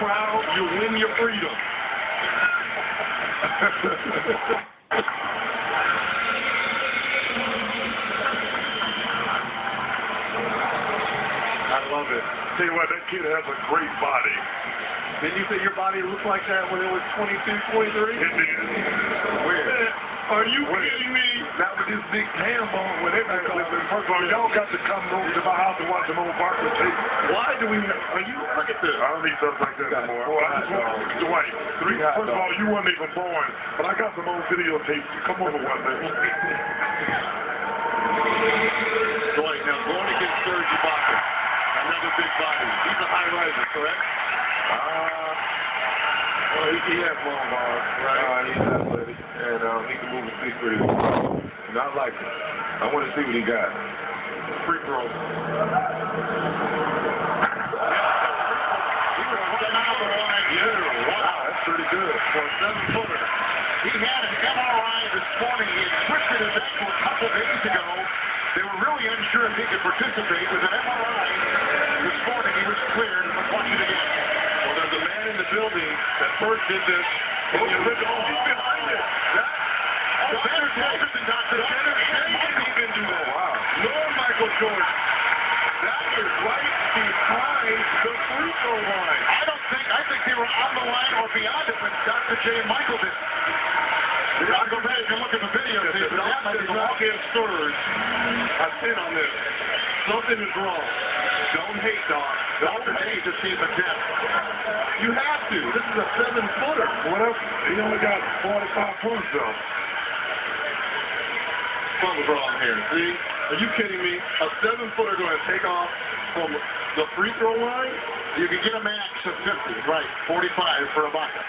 crowd, you win your freedom. I love it. Tell you what, that kid has a great body. Didn't you say your body looked like that when it was 22, 23? It is. Are you Where? kidding me? Not with this big ham bone with everything. Listen, first of all, y'all got to come over to my house and watch some old Barkley tape. Why do we are you, look at this. I don't need stuff like that anymore. Boy, I just want Dwight. Three, first of all, you weren't even born, but I got some old videotapes. Come over one day. Dwight, now going against Serge Ibaka, another big body. He's a high riser, correct? Uh, well, he, he has long bars. Right. Uh, he's athletic, and um, he can move his feet pretty well. And I like him. I want to see what he got. Free throw. He was coming out the line. Yeah, wow, that's pretty good for a seven footer. He had an MRI this morning. He had twisted his ankle a couple days ago. They were really unsure if he could participate. With an MRI this morning, he was cleared. Let's watch again. Well, there's a man in the building that first did this. And you look, oh, he's behind it. Dr. Didn't even do that. Wow. Nor Michael Jordan. That is right behind the free throw line. I don't think, I think they were on the line or beyond it when Dr. J. go back and look at the video. See the Sturge, I sit on this. Something is wrong. Don't hate, Doc. Dr. J just gave a tip. You have to. This is a seven footer. What else? He only got 45 points though. Here. See? Are you kidding me? A seven footer going to take off from the free throw line? You can get a max of 50, right, 45 for a bucket.